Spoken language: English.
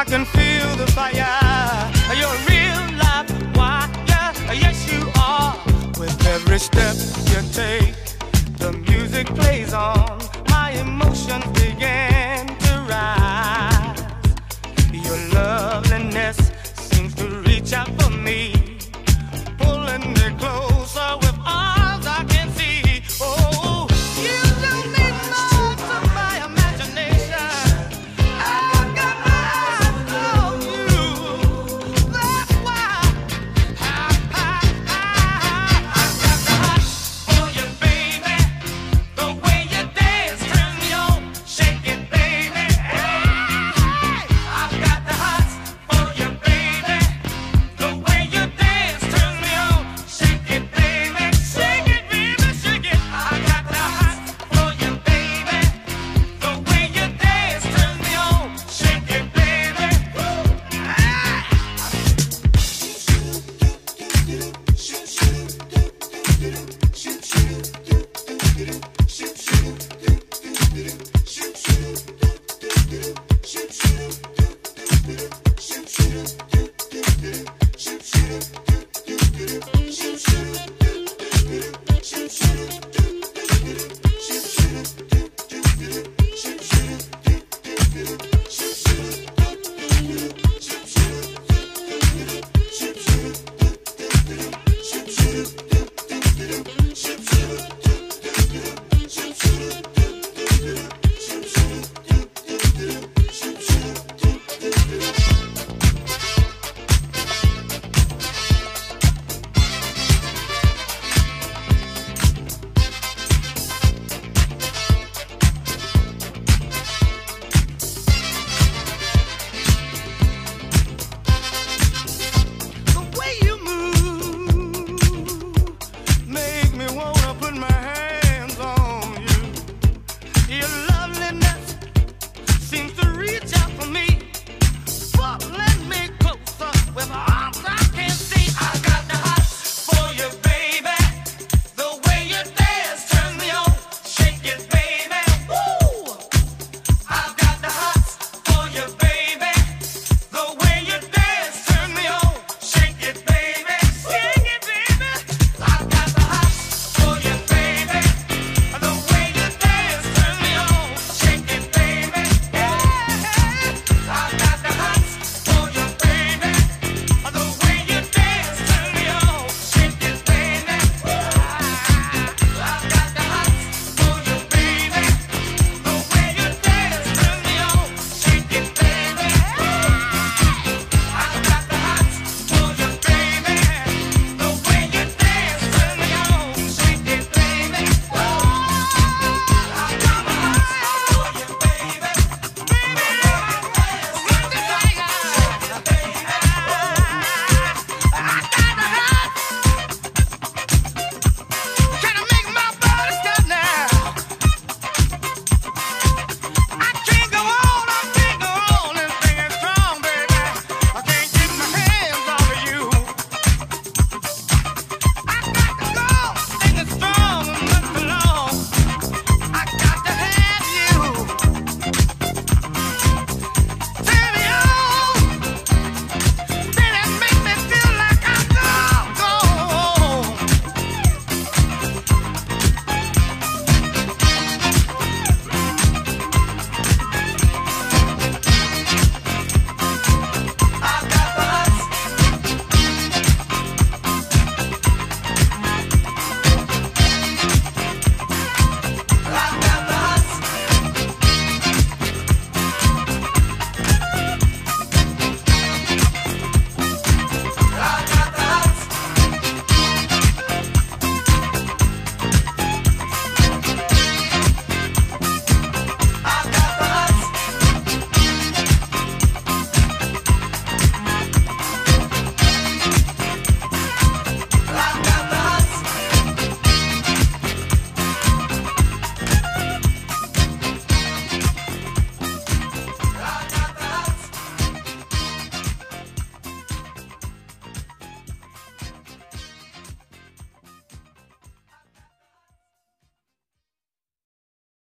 I can feel the fire. You're a real live wire. Yes, you are. With every step you take.